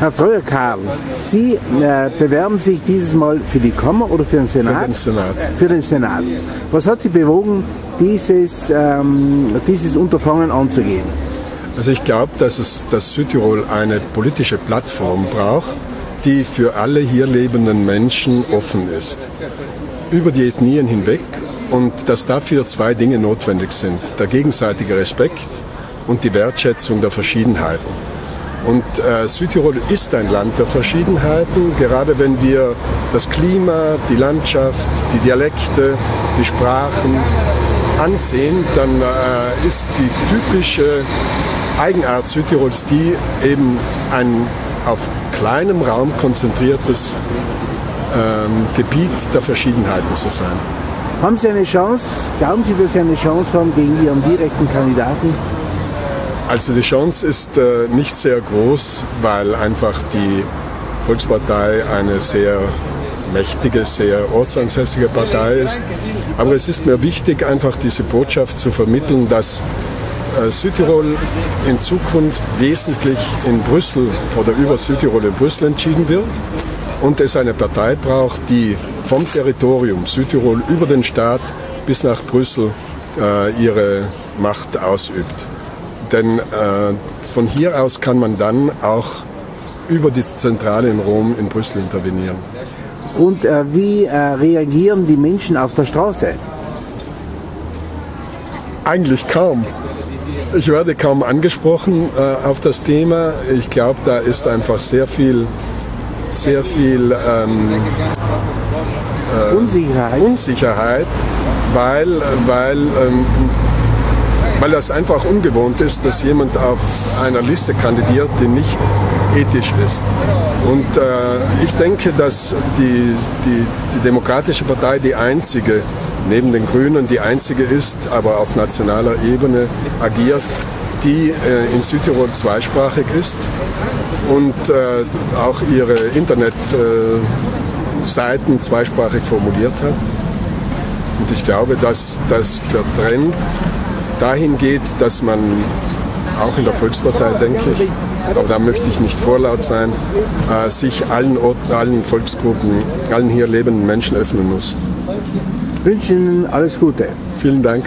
Herr Treuer-Karl, Sie äh, bewerben sich dieses Mal für die Kammer oder für den Senat? Für den Senat. Für den Senat. Was hat Sie bewogen, dieses, ähm, dieses Unterfangen anzugehen? Also ich glaube, dass, es, dass Südtirol eine politische Plattform braucht, die für alle hier lebenden Menschen offen ist. Über die Ethnien hinweg und dass dafür zwei Dinge notwendig sind. Der gegenseitige Respekt und die Wertschätzung der Verschiedenheiten. Und äh, Südtirol ist ein Land der Verschiedenheiten, gerade wenn wir das Klima, die Landschaft, die Dialekte, die Sprachen ansehen, dann äh, ist die typische Eigenart Südtirols die, eben ein auf kleinem Raum konzentriertes ähm, Gebiet der Verschiedenheiten zu sein. Haben Sie eine Chance, glauben Sie, dass Sie eine Chance haben gegen Ihren direkten Kandidaten? Also die Chance ist äh, nicht sehr groß, weil einfach die Volkspartei eine sehr mächtige, sehr ortsansässige Partei ist. Aber es ist mir wichtig, einfach diese Botschaft zu vermitteln, dass äh, Südtirol in Zukunft wesentlich in Brüssel oder über Südtirol in Brüssel entschieden wird und es eine Partei braucht, die vom Territorium Südtirol über den Staat bis nach Brüssel äh, ihre Macht ausübt. Denn äh, von hier aus kann man dann auch über die Zentrale in Rom in Brüssel intervenieren. Und äh, wie äh, reagieren die Menschen auf der Straße? Eigentlich kaum. Ich werde kaum angesprochen äh, auf das Thema. Ich glaube, da ist einfach sehr viel, sehr viel ähm, äh, Unsicherheit. Unsicherheit, weil, weil ähm, weil das einfach ungewohnt ist, dass jemand auf einer Liste kandidiert, die nicht ethisch ist. Und äh, ich denke, dass die, die, die Demokratische Partei die einzige, neben den Grünen die einzige ist, aber auf nationaler Ebene agiert, die äh, in Südtirol zweisprachig ist und äh, auch ihre Internetseiten äh, zweisprachig formuliert hat. Und ich glaube, dass, dass der Trend dahin geht, dass man auch in der Volkspartei, denke ich, aber da möchte ich nicht vorlaut sein, äh, sich allen Orten, allen Volksgruppen, allen hier lebenden Menschen öffnen muss. Ich wünsche Ihnen alles Gute. Vielen Dank.